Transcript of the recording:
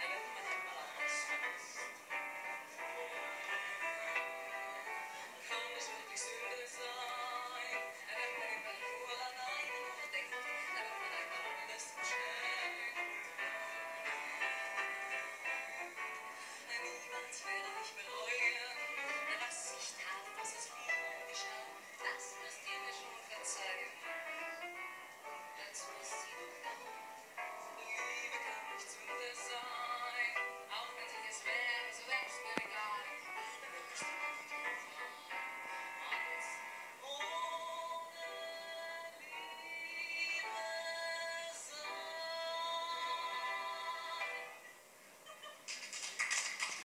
I guess